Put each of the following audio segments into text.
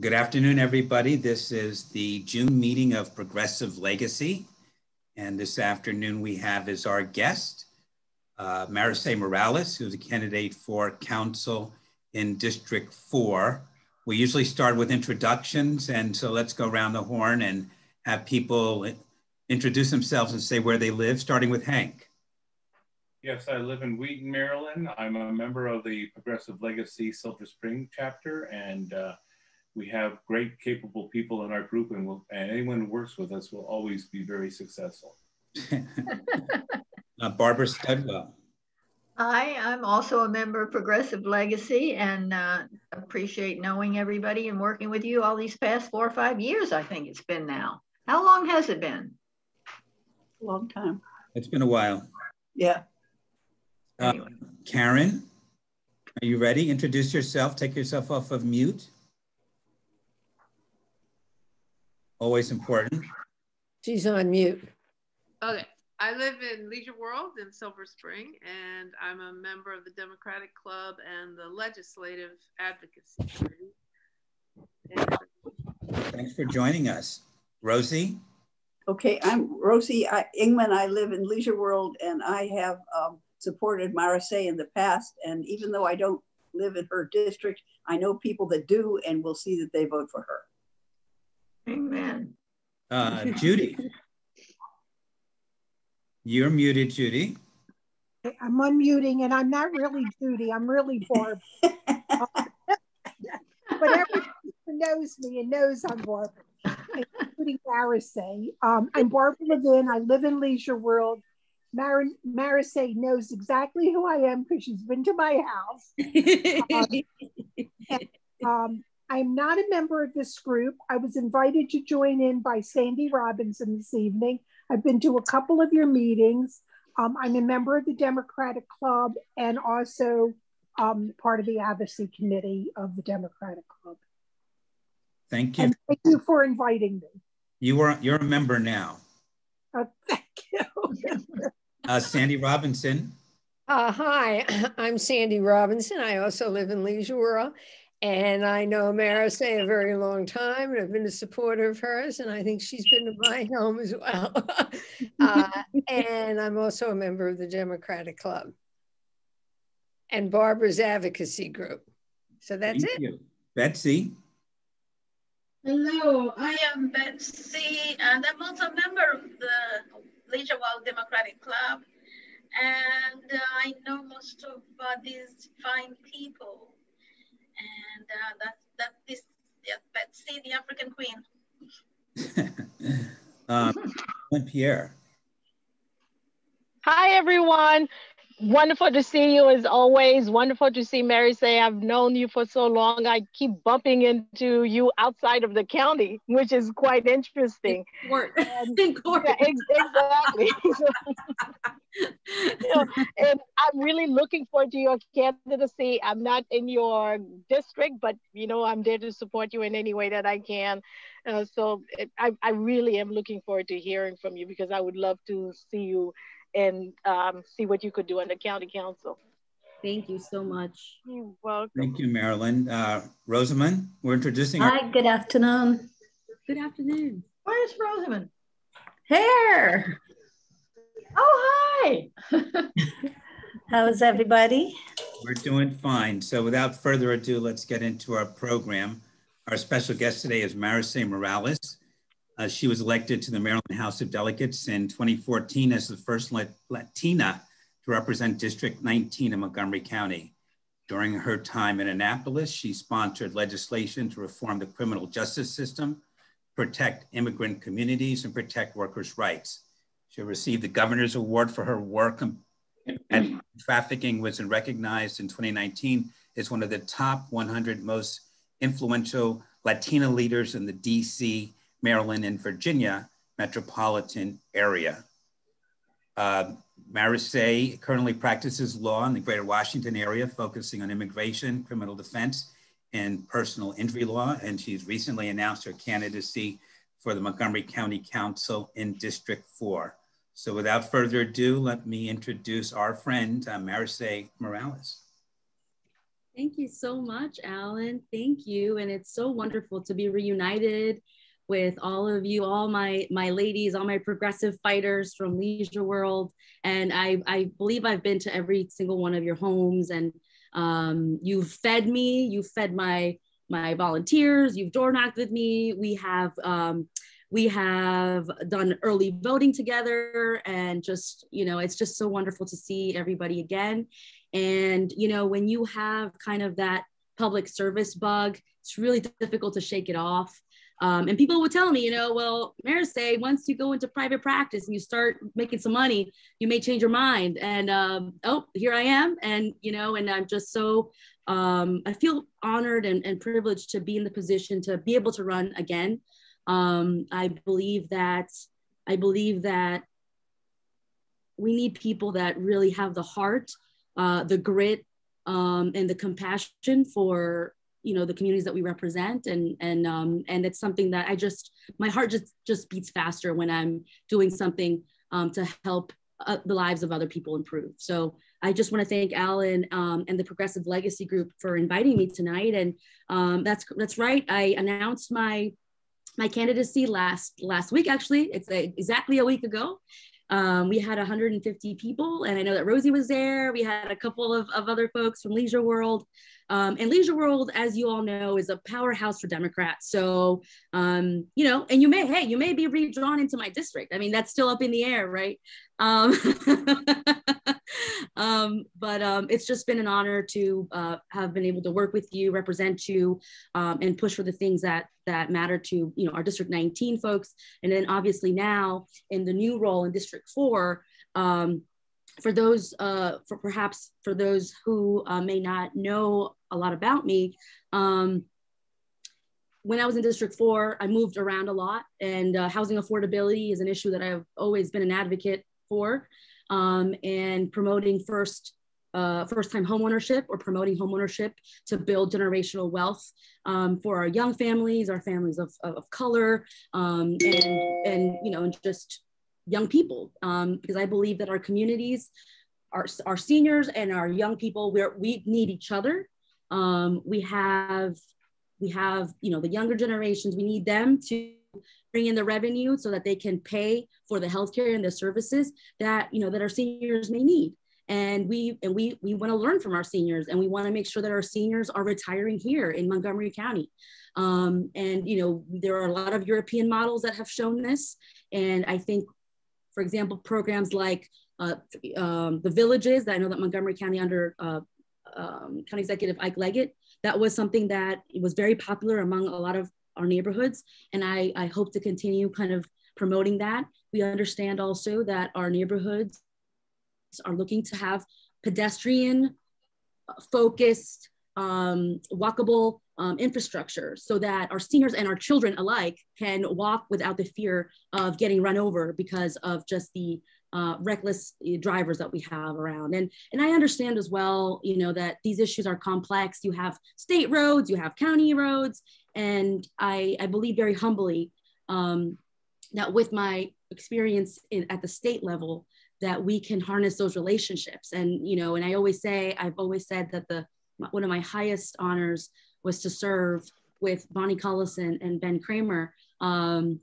Good afternoon, everybody. This is the June meeting of Progressive Legacy. And this afternoon we have as our guest, uh, Marice Morales, who's a candidate for council in District 4. We usually start with introductions, and so let's go around the horn and have people introduce themselves and say where they live, starting with Hank. Yes, I live in Wheaton, Maryland. I'm a member of the Progressive Legacy Silver Spring chapter, and uh, we have great, capable people in our group, and, we'll, and anyone who works with us will always be very successful. uh, Barbara Studwell. Hi, I'm also a member of Progressive Legacy and uh, appreciate knowing everybody and working with you all these past four or five years, I think it's been now. How long has it been? A long time. It's been a while. Yeah. Uh, Karen, are you ready? Introduce yourself, take yourself off of mute. Always important. She's on mute. Okay. I live in Leisure World in Silver Spring, and I'm a member of the Democratic Club and the Legislative Advocacy Committee. And Thanks for joining us. Rosie? Okay, I'm Rosie I, Ingman. I live in Leisure World, and I have um, supported Marice in the past. And even though I don't live in her district, I know people that do, and we'll see that they vote for her. Amen. Uh, Judy. You're muted, Judy. I'm unmuting, and I'm not really Judy. I'm really Barb. but everyone knows me and knows I'm Barb, including Marice. Um, I'm Barbara Levin. I live in Leisure World. Mar- Marice knows exactly who I am because she's been to my house. um, and, um, I'm not a member of this group. I was invited to join in by Sandy Robinson this evening. I've been to a couple of your meetings. Um, I'm a member of the Democratic Club and also um, part of the advocacy committee of the Democratic Club. Thank you. And thank you for inviting me. You are you're a member now. Uh, thank you. uh, Sandy Robinson. Uh, hi, I'm Sandy Robinson. I also live in Leisure World. And I know Marice a very long time, and I've been a supporter of hers, and I think she's been to my home as well. uh, and I'm also a member of the Democratic Club and Barbara's advocacy group. So that's Thank it. You. Betsy. Hello, I am Betsy, and I'm also a member of the Leisure World Democratic Club. And uh, I know most of uh, these fine people and uh, that that is yeah, Betsy, the African Queen. um, Pierre. Hi everyone. Wonderful to see you as always. Wonderful to see Marice, I've known you for so long. I keep bumping into you outside of the county, which is quite interesting. In court. And, in court. Yeah, exactly. and I'm really looking forward to your candidacy. I'm not in your district, but you know, I'm there to support you in any way that I can. Uh, so it, I, I really am looking forward to hearing from you because I would love to see you and um, see what you could do on the county council. Thank you so much. You're welcome. Thank you, Marilyn. Uh, Rosamond, we're introducing Hi, good afternoon. Good afternoon. Where's Rosamond? Here. Oh, hi. How's everybody? We're doing fine. So without further ado, let's get into our program. Our special guest today is Marice Morales. Uh, she was elected to the Maryland House of Delegates in 2014 as the first Latina to represent District 19 in Montgomery County. During her time in Annapolis, she sponsored legislation to reform the criminal justice system, protect immigrant communities, and protect workers' rights. She received the Governor's Award for her work and trafficking, was recognized in 2019 as one of the top 100 most influential Latina leaders in the DC Maryland, and Virginia metropolitan area. Uh, Marice currently practices law in the greater Washington area, focusing on immigration, criminal defense, and personal injury law. And she's recently announced her candidacy for the Montgomery County Council in District 4. So without further ado, let me introduce our friend, uh, Marice Morales. Thank you so much, Alan. Thank you. And it's so wonderful to be reunited with all of you, all my my ladies, all my progressive fighters from Leisure World. And I, I believe I've been to every single one of your homes and um, you've fed me, you've fed my my volunteers, you've door knocked with me. We have um, we have done early voting together and just you know it's just so wonderful to see everybody again and you know when you have kind of that public service bug it's really difficult to shake it off um, and people would tell me, you know, well, Marice once you go into private practice and you start making some money, you may change your mind. And um, oh, here I am. And, you know, and I'm just so, um, I feel honored and, and privileged to be in the position to be able to run again. Um, I believe that, I believe that we need people that really have the heart, uh, the grit, um, and the compassion for you know the communities that we represent and and um, and it's something that I just my heart just just beats faster when I'm doing something um, to help uh, the lives of other people improve. So I just want to thank Alan um, and the Progressive Legacy Group for inviting me tonight. And um, that's that's right. I announced my my candidacy last last week. Actually, it's a, exactly a week ago. Um, we had 150 people, and I know that Rosie was there. We had a couple of, of other folks from Leisure World. Um, and Leisure World, as you all know, is a powerhouse for Democrats. So, um, you know, and you may, hey, you may be redrawn into my district. I mean, that's still up in the air, right? Um, um, but um, it's just been an honor to uh, have been able to work with you, represent you, um, and push for the things that that matter to you know our District 19 folks. And then obviously now in the new role in District 4. Um, for those, uh, for perhaps for those who uh, may not know a lot about me, um, when I was in District 4, I moved around a lot, and uh, housing affordability is an issue that I've always been an advocate for, um, and promoting first. Uh, first-time homeownership or promoting homeownership to build generational wealth um, for our young families, our families of, of, of color, um, and and you know, and just young people um, because I believe that our communities, our, our seniors and our young people, we we need each other. Um, we have we have you know the younger generations. We need them to bring in the revenue so that they can pay for the healthcare and the services that you know that our seniors may need and we and we we want to learn from our seniors and we want to make sure that our seniors are retiring here in montgomery county um, and you know there are a lot of european models that have shown this and i think for example, programs like uh, um, the villages that I know that Montgomery County under uh, um, County Executive Ike Leggett, that was something that was very popular among a lot of our neighborhoods. And I, I hope to continue kind of promoting that. We understand also that our neighborhoods are looking to have pedestrian focused, um, walkable um, infrastructure so that our seniors and our children alike can walk without the fear of getting run over because of just the uh, reckless eh, drivers that we have around. And, and I understand as well, you know, that these issues are complex. You have state roads, you have county roads, and I, I believe very humbly um, that with my experience in, at the state level, that we can harness those relationships. And, you know, and I always say, I've always said that the, one of my highest honors was to serve with Bonnie Cullison and Ben Kramer, um,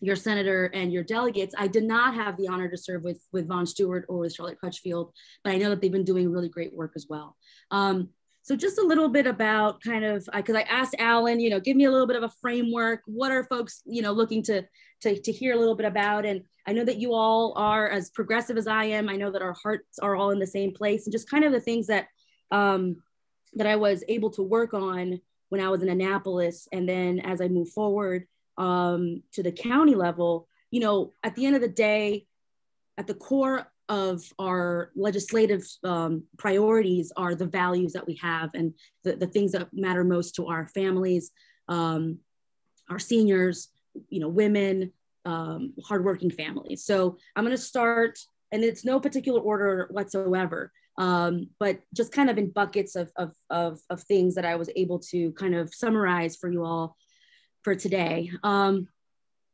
your senator and your delegates. I did not have the honor to serve with, with Vaughn Stewart or with Charlotte Crutchfield, but I know that they've been doing really great work as well. Um, so just a little bit about kind of, because I, I asked Alan, you know, give me a little bit of a framework. What are folks, you know, looking to, to, to hear a little bit about? And I know that you all are as progressive as I am. I know that our hearts are all in the same place and just kind of the things that, um, that I was able to work on when I was in Annapolis. And then as I move forward um, to the county level, you know, at the end of the day, at the core of our legislative um, priorities are the values that we have and the, the things that matter most to our families, um, our seniors, you know, women, um, hardworking families. So I'm going to start, and it's no particular order whatsoever um, but just kind of in buckets of, of, of, of, things that I was able to kind of summarize for you all for today. Um,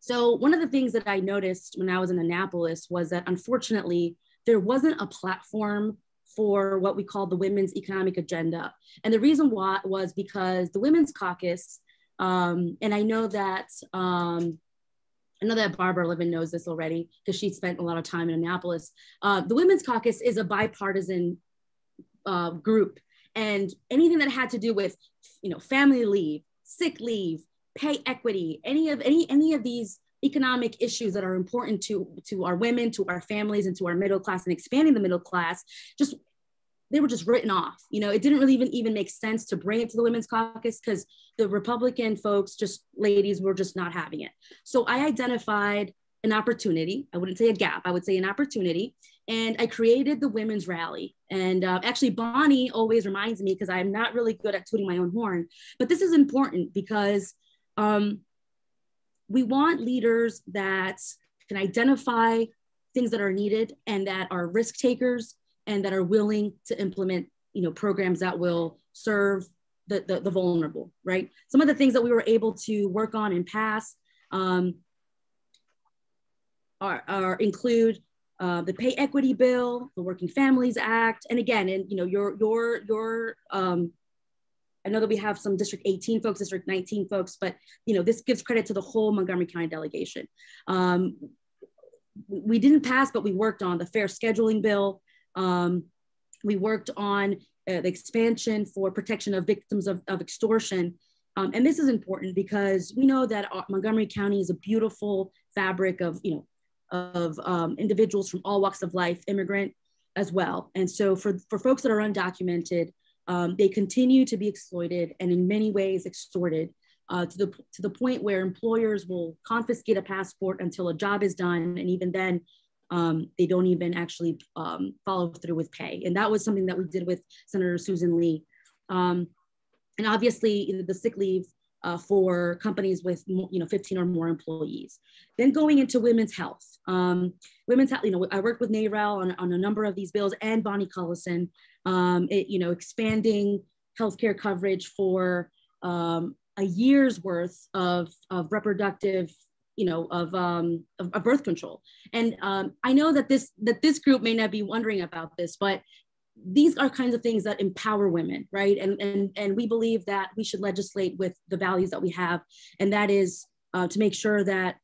so one of the things that I noticed when I was in Annapolis was that unfortunately, there wasn't a platform for what we call the Women's Economic Agenda. And the reason why was because the Women's Caucus, um, and I know that um, I know that Barbara Levin knows this already because she spent a lot of time in Annapolis. Uh, the Women's Caucus is a bipartisan uh, group, and anything that had to do with, you know, family leave, sick leave, pay equity, any of any any of these economic issues that are important to to our women, to our families, and to our middle class, and expanding the middle class, just they were just written off. You know, it didn't really even even make sense to bring it to the Women's Caucus because the Republican folks, just ladies, were just not having it. So I identified an opportunity. I wouldn't say a gap. I would say an opportunity. And I created the Women's Rally. And uh, actually, Bonnie always reminds me because I'm not really good at tooting my own horn, but this is important because um, we want leaders that can identify things that are needed and that are risk takers and that are willing to implement you know programs that will serve the, the, the vulnerable right some of the things that we were able to work on and pass um, are, are include uh, the pay equity bill the working families act and again and you know your your your um, I know that we have some District 18 folks, District 19 folks, but you know this gives credit to the whole Montgomery County delegation. Um, we didn't pass, but we worked on the fair scheduling bill, um, we worked on uh, the expansion for protection of victims of, of extortion. Um, and this is important because we know that Montgomery County is a beautiful fabric of, you know, of um, individuals from all walks of life, immigrant as well. And so for, for folks that are undocumented, um, they continue to be exploited and in many ways extorted uh, to, the, to the point where employers will confiscate a passport until a job is done. And even then, um, they don't even actually um, follow through with pay. And that was something that we did with Senator Susan Lee. Um, and obviously the sick leave uh, for companies with you know 15 or more employees. Then going into women's health. Um, women's health, you know, I worked with NARAL on, on a number of these bills and Bonnie Cullison, um, it, you know, expanding healthcare coverage for um, a year's worth of, of reproductive you know of um of, of birth control. And um i know that this that this group may not be wondering about this but these are kinds of things that empower women right? And and and we believe that we should legislate with the values that we have and that is uh, to make sure that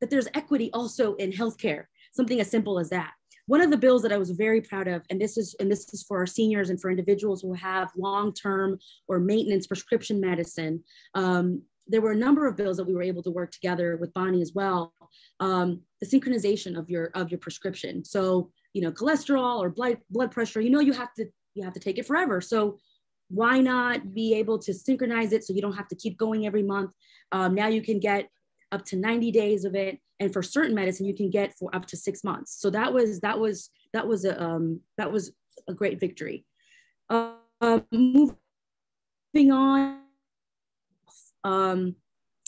that there's equity also in healthcare something as simple as that. One of the bills that I was very proud of, and this is and this is for our seniors and for individuals who have long-term or maintenance prescription medicine, um, there were a number of bills that we were able to work together with Bonnie as well. Um, the synchronization of your of your prescription. So you know, cholesterol or blood blood pressure. You know, you have to you have to take it forever. So why not be able to synchronize it so you don't have to keep going every month? Um, now you can get up to 90 days of it, and for certain medicine you can get for up to six months. So that was that was that was a um, that was a great victory. Uh, moving on um,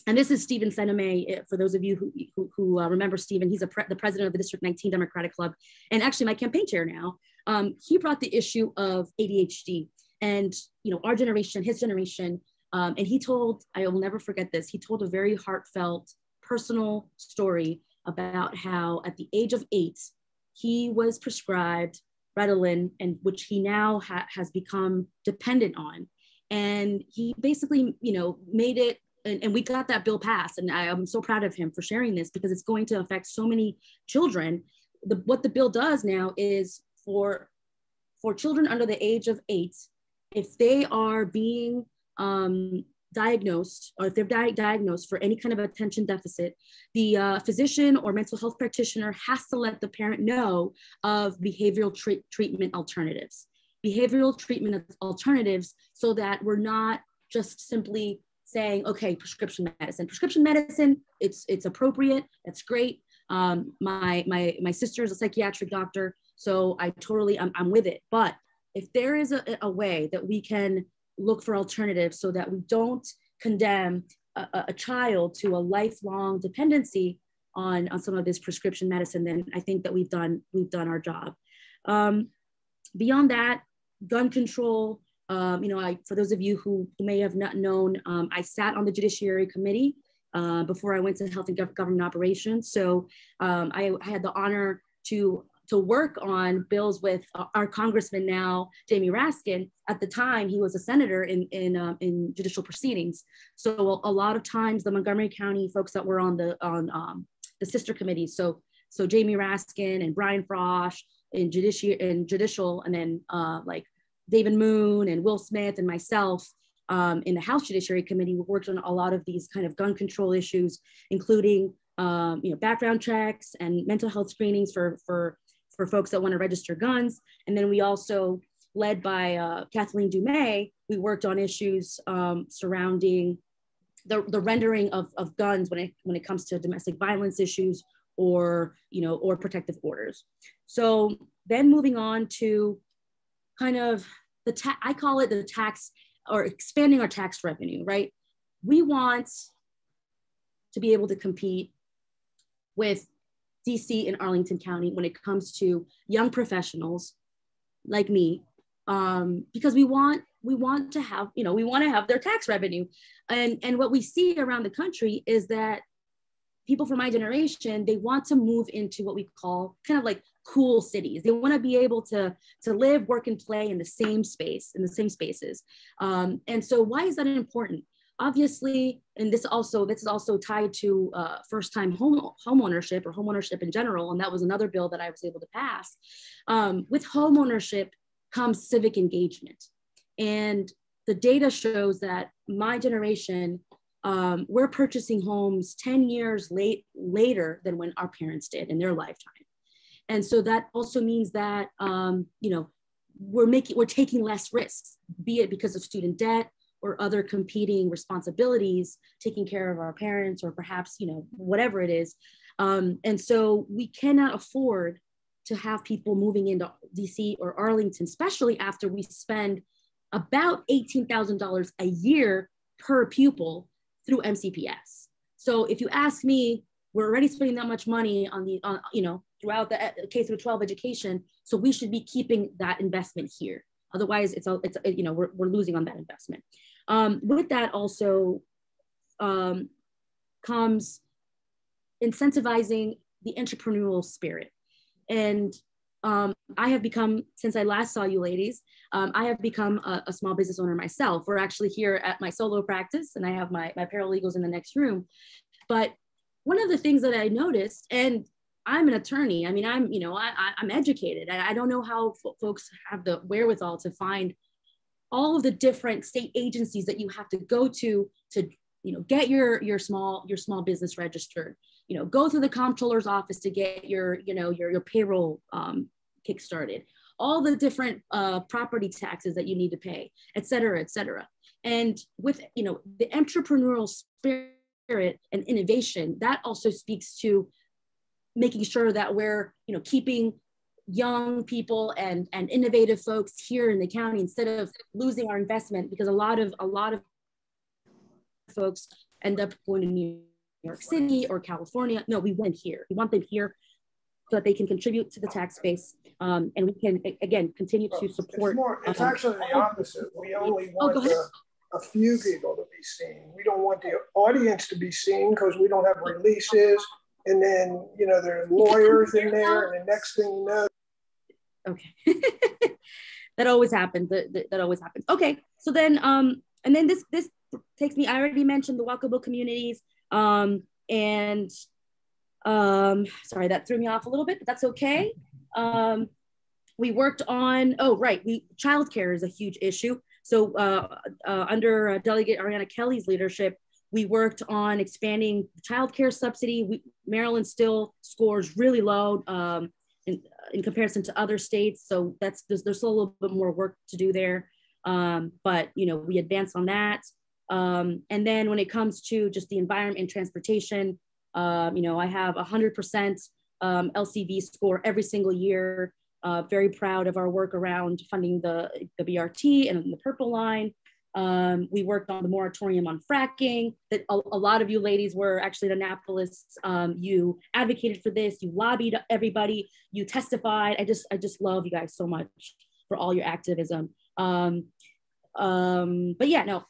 and this is Stephen Seneme, eh, for those of you who, who, who uh, remember Stephen, he's pre the president of the District 19 Democratic Club, and actually my campaign chair now. Um, he brought the issue of ADHD and you know our generation, his generation, um, and he told, I will never forget this, he told a very heartfelt, personal story about how at the age of eight, he was prescribed Ritalin, and which he now ha has become dependent on and he basically you know made it and, and, we got that bill passed. And I, am so proud of him for sharing this because it's going to affect so many children. The, what the bill does now is for for children under the age of eight if they are being um, diagnosed or if they're di- diagnosed for any kind of attention deficit the uh, physician or mental health practitioner has to let the parent know of behavioral tre- treatment alternatives behavioral treatment alternatives so that we're not just simply saying, okay, prescription medicine. Prescription medicine, it's it's appropriate. That's great. Um, my my my sister is a psychiatric doctor, so I totally I'm, I'm with it. But if there is a, a way that we can look for alternatives so that we don't condemn a, a child to a lifelong dependency on, on some of this prescription medicine, then I think that we've done we've done our job. Um, beyond that, gun control. Um, you know, I, for those of you who, may have not known, um, I sat on the Judiciary Committee uh, before I went to Health and Government Operations. So um, I, I, had the honor to to work on bills with our congressman now, Jamie Raskin. At the time, he was a senator in in uh, in judicial proceedings. So a, lot of times, the Montgomery County folks that were on the on um, the sister committees, so so Jamie Raskin and Brian Frosh in judicial in judicial, and then uh, like David Moon and Will Smith and myself. Um, in the House Judiciary Committee, we worked on a lot of these kind of gun control issues, including um, you know background checks and mental health screenings for for for folks that want to register guns. And then we also, led by uh, Kathleen Dumais, we worked on issues um, surrounding the, the rendering of, of guns when it, when it comes to domestic violence issues or, you know, or protective orders. So then moving on to kind of the, ta- I call it the tax or expanding our tax revenue, right? We want to be able to compete with DC and Arlington County when it comes to young professionals like me, um, because we want we want to have you know we want to have their tax revenue, and and what we see around the country is that people from my generation they want to move into what we call kind of like cool cities. They want to be able to to live work and play in the same space in the same spaces. Um, and so why is that important? Obviously, and this also this is also tied to uh, first-time home home ownership or home ownership in general, and that was another bill that I was able to pass. Um, with homeownership comes civic engagement, and the data shows that my generation um, we're purchasing homes 10 years late later than when our parents did in their lifetime and so that also means that um, you know we're making we're taking less risks be it because of student debt or other competing responsibilities, taking care of our parents or perhaps, you know, whatever it is. Um, and so we cannot afford to have people moving into DC or Arlington, especially after we spend about $18,000 a year per pupil through MCPS. So if you ask me, we're already spending that much money on the, on, you know, throughout the uh, K through 12 education. So we should be keeping that investment here. Otherwise, it's, all it's you know, we're, we're losing on that investment. Um, with that also um, comes incentivizing the entrepreneurial spirit. And um, I have become, since I last saw you ladies, um, I have become a, a, small business owner myself. We're actually here at my solo practice and I have my, my paralegals in the next room. But one of the things that I noticed, and I'm an attorney. I mean, I'm, you know, I, am educated. I, I, don't know how folks have the wherewithal to find all of the different state agencies that you have to go to to you know get your your small your small business registered you know go through the comptroller's office to get your you know your, your payroll um, kick started all the different uh, property taxes that you need to pay et cetera et cetera and with you know the entrepreneurial spirit and innovation that also speaks to making sure that we're you know keeping young people and and innovative folks here in the county instead of losing our investment because a lot of a lot of folks end up going to New York City or California. No, we want here. We want them here so that they can contribute to the tax base um, and we can again continue to support. It's, more, it's um, actually the opposite. We only oh, want oh, a few people to be seen. We don't want the audience to be seen because we don't have releases. And then, you know, there are lawyers in there, and the next thing you know, Okay. that always happens. That, that, always happens. Okay. So then, um, and then this, this takes me, I already mentioned the walkable communities. Um, and, um, sorry, that threw me off a little bit, but that's okay. Um, we worked on, oh, right. We, childcare is a huge issue. So uh, uh, under uh, Delegate Ariana Kelly's leadership, we worked on expanding childcare subsidy. We, Maryland still scores really low. Um, in, in comparison to other states. So that's there's, there's still a little bit more work to do there. Um, but you know, we advance on that. Um, and then when it comes to just the environment and transportation, um, you know, I have a hundred percent um, LCV score every single year. Uh, very proud of our work around funding the, the BRT and the Purple Line. Um, we worked on the moratorium on fracking. That a, a, lot of you ladies were actually at Annapolis. Um, you advocated for this. You lobbied everybody. You testified. I just I just love you guys so much for all your activism. Um, um but yeah, no,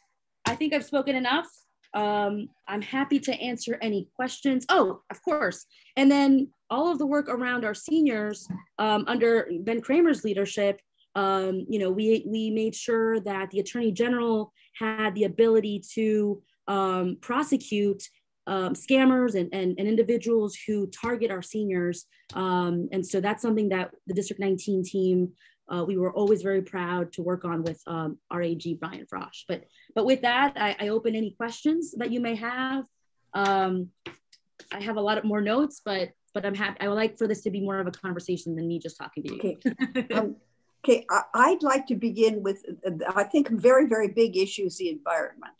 I think I've spoken enough. Um, I'm happy to answer any questions. Oh, of course. And then all of the work around our seniors um, under Ben Kramer's leadership, um, you know, we, we made sure that the Attorney General had the ability to um, prosecute um, scammers and, and, and, individuals who target our seniors. Um, and so that's something that the District 19 team, uh, we were always very proud to work on with um, RAG Brian Frosh. But, but with that, I, I open any questions that you may have. Um, I have a lot of more notes, but but I'm happy. I would like for this to be more of a conversation than me just talking to you. Okay. um, okay. I, would like to begin with, I think, very, very big issues the environment.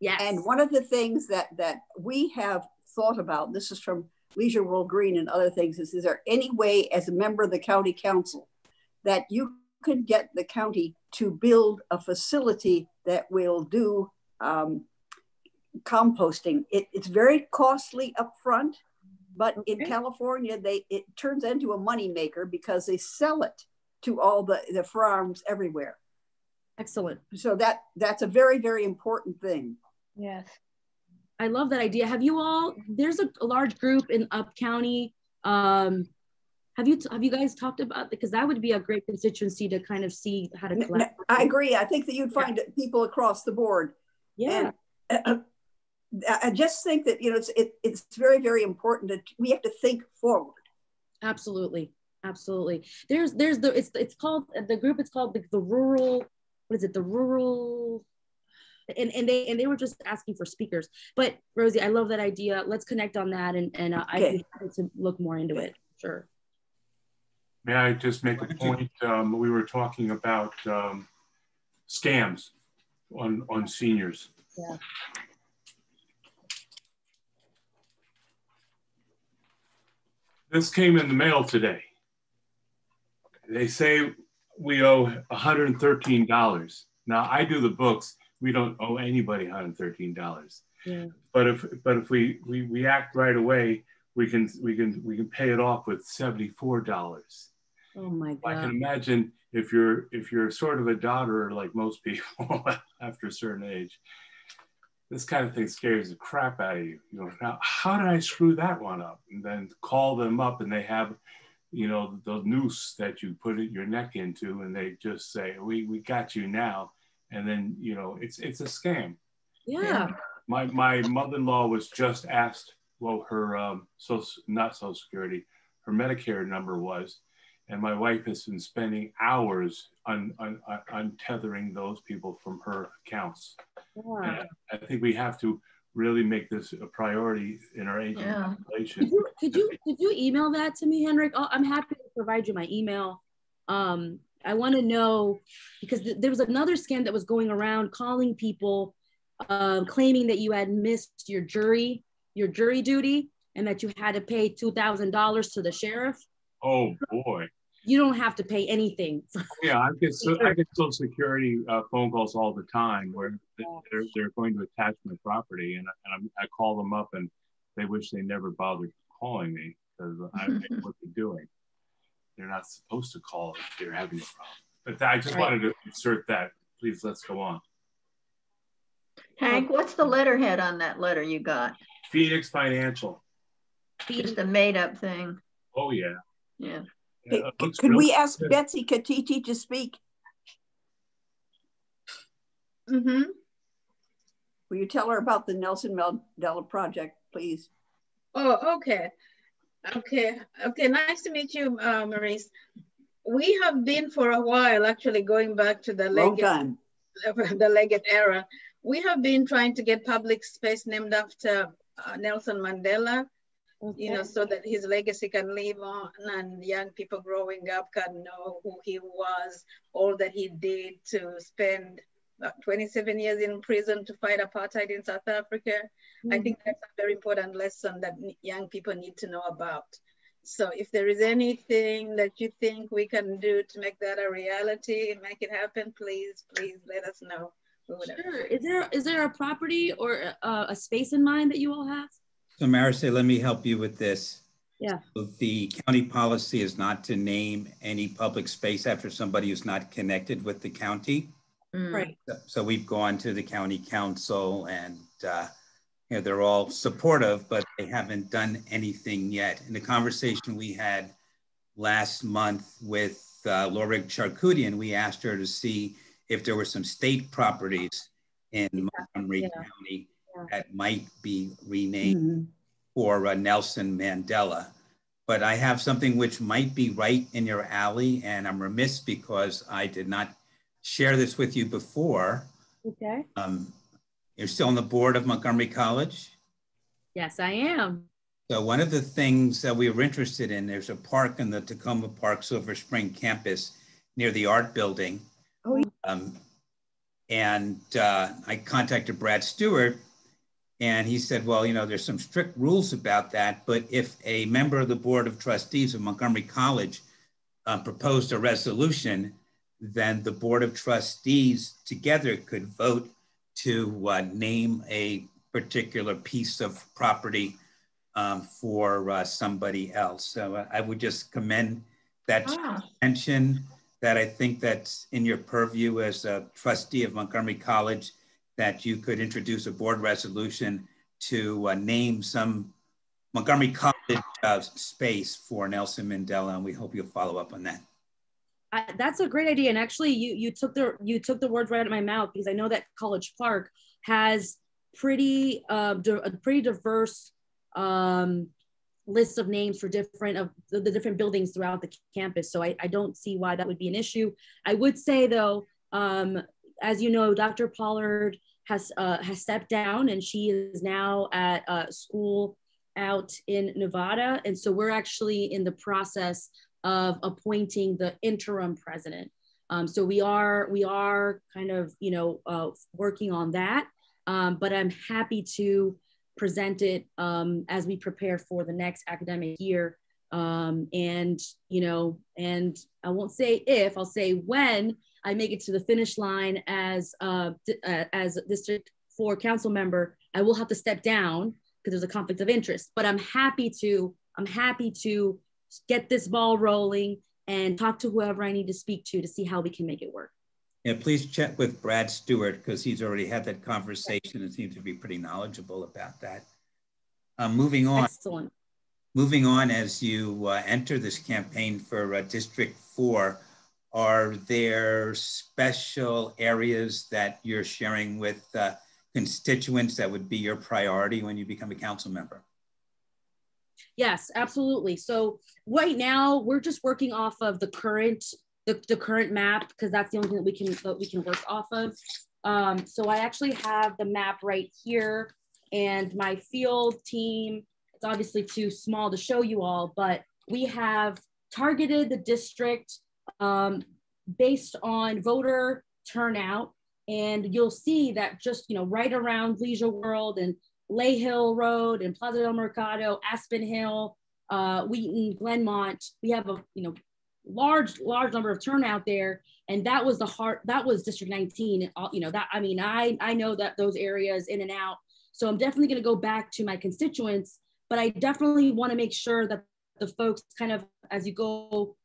Yes. And one of the things that that we have thought about, this is from Leisure World Green and other things, is is there any way as a member of the county council that you could get the county to build a facility that will do um, composting? It, it's very costly upfront, but okay. in California, they it turns into a moneymaker because they sell it to all the, the farms everywhere. Excellent. So that that's a very, very important thing. Yes. I love that idea. Have you all, there's a, a large group in Up County. Um, have you have you guys talked about because that would be a great constituency to kind of see how to collect. I agree. I think that you'd find yeah. people across the board. Yeah. And, uh, I just think that you know it's it, it's very very important that we have to think forward. Absolutely, absolutely. There's there's the it's it's called the group. It's called the, the rural. What is it? The rural and, and they and they were just asking for speakers. But Rosie, I love that idea. Let's connect on that, and and uh, okay. I think to look more into it. Sure. May I just make a point? Um, we were talking about um, scams on on seniors. Yeah. This came in the mail today. They say we owe $113. Now I do the books we don't owe anybody $113. Yeah. But if but if we, we we act right away, we can we can we can pay it off with $74. Oh my God. I can imagine if you're if you're sort of a daughter like most people after a certain age, this kind of thing scares the crap out of you. You know, now how did I screw that one up? And then call them up and they have, you know, the noose that you put your neck into, and they just say, "We we got you now." and then you know it's it's a scam. Yeah. My my mother-in-law was just asked what her um, social not Social Security, her Medicare number was, and my wife has been spending hours on, on, on untethering those people from her accounts. Yeah. I think we have to really make this a priority in our aging yeah. population. Could you, could you could you email that to me, Henrik? i am happy to provide you my email. Um, I want to know because th- there was another scam that was going around calling people uh, claiming that you had missed your jury your jury duty and that you had to pay two thousand dollars to the sheriff. Oh boy! You don't have to pay anything. yeah, I get so, I get Social Security uh, phone calls all the time where they're they're going to attach my property, and, and i call them up and they wish they never bothered calling me because I know what they're doing they're not supposed to call if they're having a problem. But I just right. wanted to insert that. Please, let's go on. Hank, what's the letterhead on that letter you got? Phoenix Financial. Just a made up thing. Oh, yeah. Yeah. Hey, could we ask good. Betsy Katiti to speak? Mm-hmm. Will you tell her about the Nelson Mandela project, please? Oh, okay. Okay, okay, nice to meet you, uh, Maurice. We have been for a while, actually going back to the Leggett, the Leggett era. We have been trying to get public space named after uh, Nelson Mandela, okay. you know, so that his legacy can live on and young people growing up can know who he was, all that he did to spend 27 years in prison to fight apartheid in South Africa. Mm-hmm. I think that's a very important lesson that young people need to know about. So if there is anything that you think we can do to make that a reality and make it happen, please, please let us know. Sure. Is there is there a property or a, a space in mind that you all have? So Marice, let me help you with this. Yeah. So the county policy is not to name any public space after somebody who's not connected with the county. Mm. Right. So, so, we've gone to the county council and uh, you know, they're all supportive, but they haven't done anything yet. In the conversation we had last month with uh, Lorig Charkoudian, we asked her to see if there were some state properties in yeah. Montgomery yeah. County yeah. That might be renamed mm-hmm. for uh, Nelson Mandela. But I have something which might be right in your alley, and I'm remiss because I did not share this with you before. Okay. Um, you're still on the board of Montgomery College? Yes, I am. So one of the things that we were interested in, there's a park in the Takoma Park Silver Spring campus near the art building. Oh, yeah. Um, and uh, I contacted Brad Stewart and he said, well, you know, there's some strict rules about that, but if a member of the Board of Trustees of Montgomery College uh, proposed a resolution, then the Board of Trustees together could vote to uh, name a particular piece of property um, for uh, somebody else. So uh, I would just commend that ah. attention that I think that's in your purview as a trustee of Montgomery College, that you could introduce a board resolution to uh, name some Montgomery College uh, space for Nelson Mandela, and we hope you'll follow up on that. That's a great idea, and actually, you you took the you took the words right out of my mouth because I know that College Park has pretty uh, a pretty diverse um, list of names for different of the, the, different buildings throughout the campus. So I, I don't see why that would be an issue. I would say though, um, as you know, Dr. Pollard has uh, has stepped down and she is now at a school out in Nevada. And so we're actually in the process of appointing the interim president. Um, so we are we are kind of you know uh, working on that. Um, but I'm happy to present it um, as we prepare for the next academic year. Um, and, you know, and I won't say if, I'll say when I make it to the finish line as, uh, uh, as District 4 council member, I will have to step down because there's a conflict of interest. But I'm happy to, I'm happy to get this ball rolling and talk to whoever I need to speak to to see how we can make it work. Yeah, please check with Brad Stewart because he's already had that conversation and seems to be pretty knowledgeable about that. Uh, moving on. Excellent. Moving on, as you uh, enter this campaign for uh, District 4, are there special areas that you're sharing with uh, constituents that would be your priority when you become a council member? Yes, absolutely. So right now we're just working off of the current the, the current map because that's the only thing that we can that we can work off of. Um, so I actually have the map right here and my field team, it's obviously too small to show you all, but we have targeted the district um, based on voter turnout. And you'll see that just, you know, right around Leisure World and Lay Hill Road and Plaza del Mercado, Aspen Hill, uh, Wheaton, Glenmont, we have a, you know, large, large number of turnout there. And that was the heart, that was District 19. All, You know, that, I mean, I, I know that those areas in and out. So I'm definitely going to go back to my constituents, but I definitely want to make sure that the folks kind of, as you go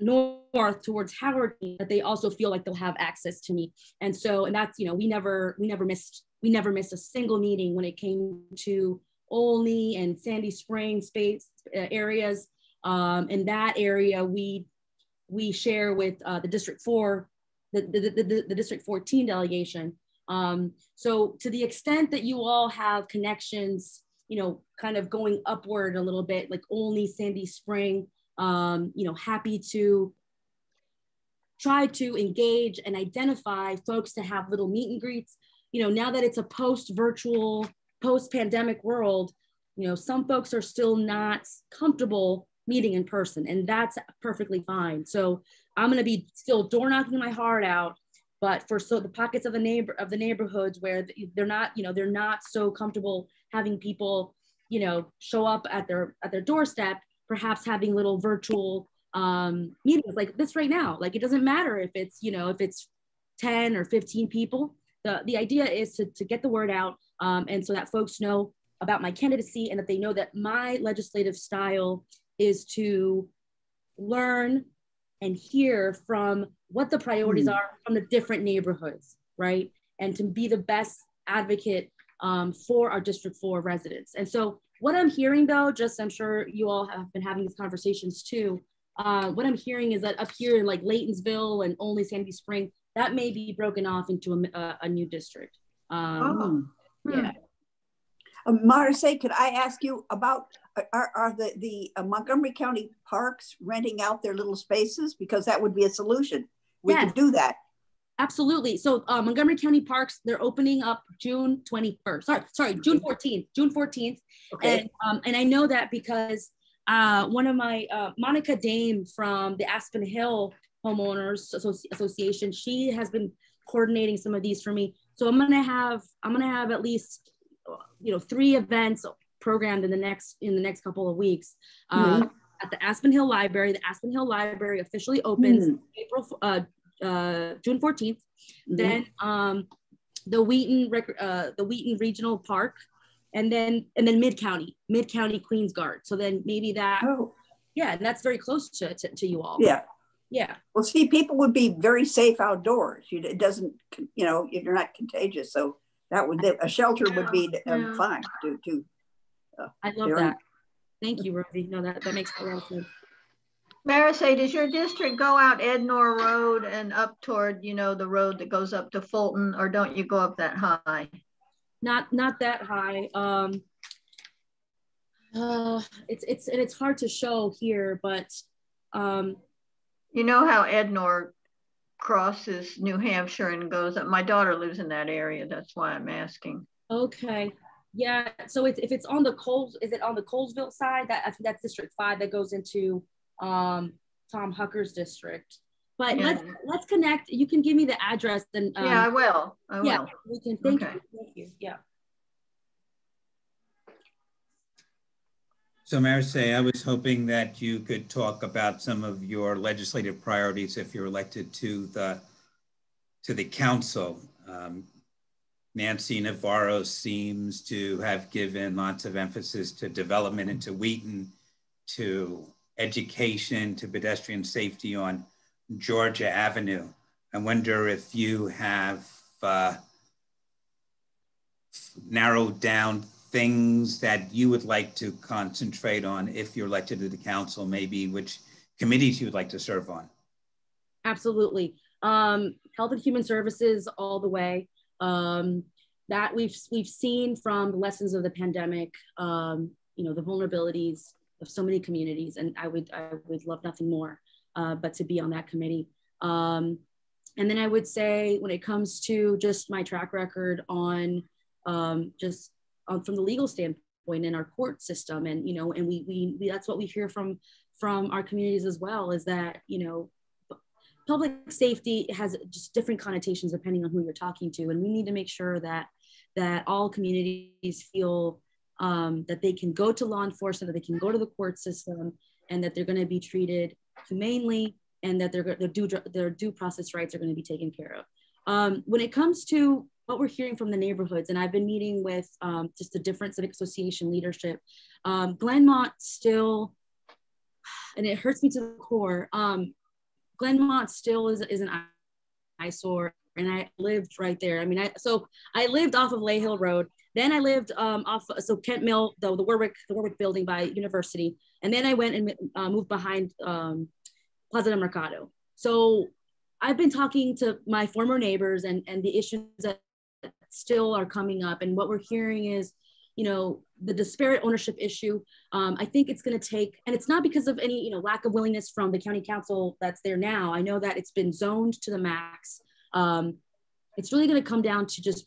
north towards Howard, that they also feel like they'll have access to me. And so, and that's, you know, we never, we never missed, we never missed a single meeting when it came to Olney and Sandy Spring space uh, areas. Um, in that area, we we share with uh, the District 4, the, the, the, the District 14 delegation. Um, so to the extent that you all have connections, you know, kind of going upward a little bit, like Olney Sandy Spring, um, you know, happy to try to engage and identify folks to have little meet and greets. You know, now that it's a post virtual, post pandemic world, you know, some folks are still not comfortable meeting in person and that's perfectly fine so i'm going to be still door knocking my heart out but for so the pockets of the neighbor of the neighborhoods where they're not you know they're not so comfortable having people you know show up at their at their doorstep perhaps having little virtual um meetings like this right now like it doesn't matter if it's you know if it's 10 or 15 people the the idea is to, to get the word out um, and so that folks know about my candidacy and that they know that my legislative style is to learn and hear from what the priorities mm. are from the different neighborhoods, right? And to be the best advocate um, for our District 4 residents. And so what I'm hearing though, just I'm sure you all have been having these conversations too, uh, what I'm hearing is that up here in like Laytonsville and Olney Sandy Spring, that may be broken off into a, a, a new district. Um, oh. Yeah. Uh, could I ask you about are, are the, the uh, Montgomery County parks renting out their little spaces? Because that would be a solution. We yes. could do that. Absolutely. So uh, Montgomery County Parks, they're opening up June 21st. Sorry, sorry, June 14th. June 14th. Okay. And, um, and I know that because uh, one of my, uh, Monica Dame from the Aspen Hill Homeowners Association, she has been coordinating some of these for me. So I'm gonna have, I'm gonna have at least, you know, three events programmed in the next, in the next couple of weeks. Mm-hmm. At the Aspen Hill Library, the Aspen Hill Library officially opens mm. April, uh, June 14th. Mm-hmm. Then um, the Wheaton, uh, the Wheaton Regional Park, and then and then Mid County, Mid County Queens Guard. So then maybe that, oh. yeah, and that's very close to, to, to you all. Yeah. Yeah. Well, see, people would be very safe outdoors. It doesn't, you know, if you're not contagious. So that would a shelter would be um, yeah. fine to to. Uh, I love that. Thank you, Rosie. No, that that makes a lot of sense. Marice, does your district go out Ednor Road and up toward, you know, the road that goes up to Fulton, or don't you go up that high? Not not that high. Um, uh, it's it's and it's hard to show here, but um, you know how Ednor crosses New Hampshire and goes up. My daughter lives in that area. That's why I'm asking. Okay. Yeah. So it's, if it's on the Coles, is it on the Colesville side? That I think that's District Five that goes into um, Tom Hucker's district. But yeah. let's let's connect. You can give me the address. Then um, yeah, I will. I yeah, will. we can. Thank okay. you. Thank you. Yeah. So Marice, I was hoping that you could talk about some of your legislative priorities if you're elected to the to the council. Um, Nancy Navarro seems to have given lots of emphasis to development into Wheaton, to education to pedestrian safety on Georgia Avenue. I wonder if you have uh, narrowed down things that you would like to concentrate on if you're elected to the council, maybe which committees you would like to serve on. Absolutely. Um, health and human services all the way. Um, that we've we've seen from the lessons of the pandemic, um, you know, the vulnerabilities of so many communities, and I would I would love nothing more uh, but to be on that committee. Um, and then I would say when it comes to just my track record on um, just on, from the legal standpoint in our court system, and you know, and we, we we that's what we hear from from our communities as well is that you know public safety has just different connotations depending on who you're talking to and we need to make sure that that all communities feel um, that they can go to law enforcement, that they can go to the court system, and that they're going to be treated humanely, and that their their due their due process rights are going to be taken care of. Um, when it comes to what we're hearing from the neighborhoods, and I've been meeting with um, just the different civic association leadership, um, Glenmont still, and it hurts me to the core. Um, Glenmont still is, is an eyesore and I lived right there. I mean, I so I lived off of Lay Hill Road. Then I lived um, off, so Kemp Mill, the, the Warwick, the Warwick building by University. And then I went and uh, moved behind um, Plaza del Mercado. So I've been talking to my former neighbors and, and the issues that still are coming up. And what we're hearing is, you know, the disparate ownership issue. Um, I think it's going to take, and it's not because of any, you know, lack of willingness from the county council that's there now. I know that it's been zoned to the max. Um, it's really going to come down to just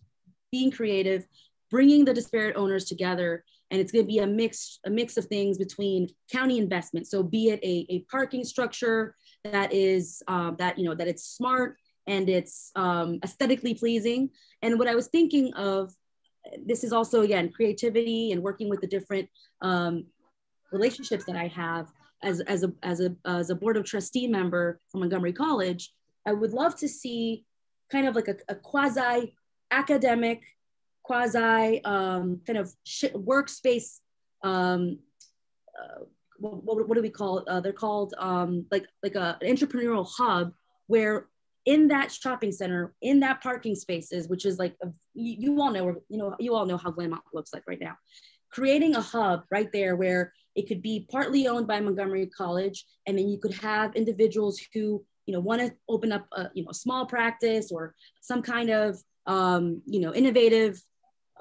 being creative, bringing the disparate owners together and it's going to be a mix a mix of things between county investment. So be it a, a parking structure that is um, that you know that it's smart and it's um, aesthetically pleasing. And what i was thinking of this is also again creativity and working with the different um, relationships that i have. As, as, a, as, a, as a board of trustee member from montgomery college i would love to see kind of like a, a quasi academic quasi um, kind of workspace. Um, uh, what, what, do we call it? Uh, they're called um, like like a, an entrepreneurial hub where in that shopping center, in that parking spaces, which is like, a, you, you all know, you know, you all know how Glenmont looks like right now. Creating a hub right there where it could be partly owned by Montgomery College, and then you could have individuals who, you know, want to open up a, you know, small practice or some kind of, um, you know, innovative,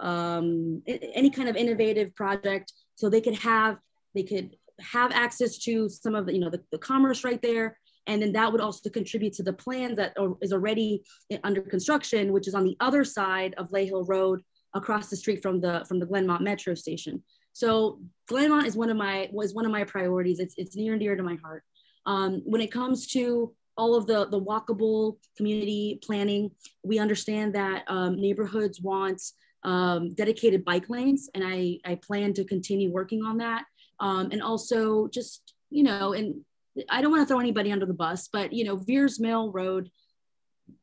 um, any kind of innovative project, so they could have, they could have access to some of the, you know, the, the commerce right there, and then that would also contribute to the plan that is already under construction, which is on the other side of Lay Hill Road, across the street from the from the Glenmont Metro Station. So Glenmont is one of my was one of my priorities. It's it's near and dear to my heart. Um, when it comes to all of the the walkable community planning, we understand that um, neighborhoods want um, dedicated bike lanes, and I I plan to continue working on that. Um, and also just you know and I don't want to throw anybody under the bus, but you know, Veirs Mill Road,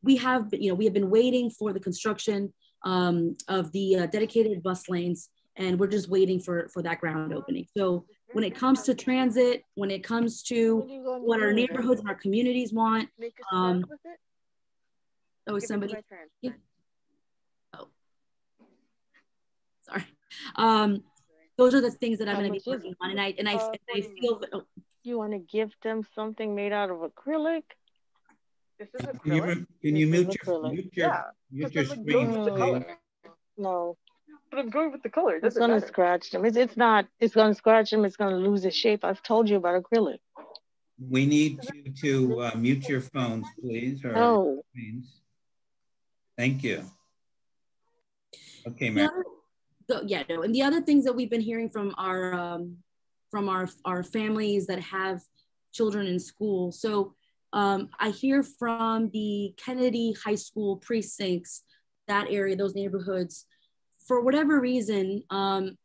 we have, you know, we have been waiting for the construction um, of the uh, dedicated bus lanes, and we're just waiting for for that ground opening. So when it comes to transit, when it comes to what our neighborhoods and our communities want, um, oh, somebody. Yeah. Oh, sorry. Um, those are the things that I'm going to be working on, and I and I, uh, I feel. Oh, you want to give them something made out of acrylic? This is acrylic. Can you, can you mute, your, mute your, yeah, mute your screen? Mm. No. But I'm going with the color. It's going to scratch them. It's, it's not, it's going to scratch them. It's going to lose its shape. I've told you about acrylic. We need you to uh, mute your phones, please. Or oh. Thank you. Okay, Mary. Yeah, no. And the other things that we've been hearing from our um, from our, our families that have children in school. So um, I hear from the Kennedy High School precincts, that area, those neighborhoods, for whatever reason, um,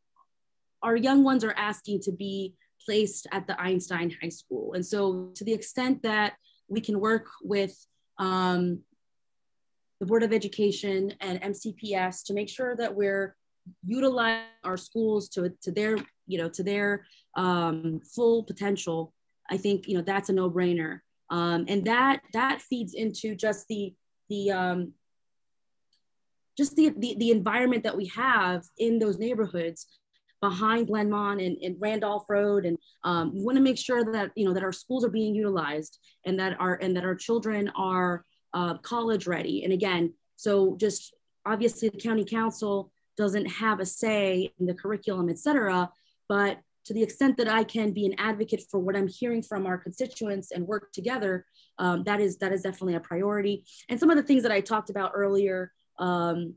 our young ones are asking to be placed at the Einstein High School. And so to the extent that we can work with um, the Board of Education and MCPS to make sure that we're utilizing our schools to, to their, you know, to their um, full potential, I think you know that's a no-brainer, um, and that that feeds into just the the um, just the, the the environment that we have in those neighborhoods behind Glenmont and, and Randolph Road, and um, we want to make sure that you know that our schools are being utilized and that our and that our children are uh, college ready. And again, so just obviously the county council doesn't have a say in the curriculum, et cetera, but to the extent that I can be an advocate for what I'm hearing from our constituents and work together, um, that is that is definitely a priority. And some of the things that I talked about earlier, um,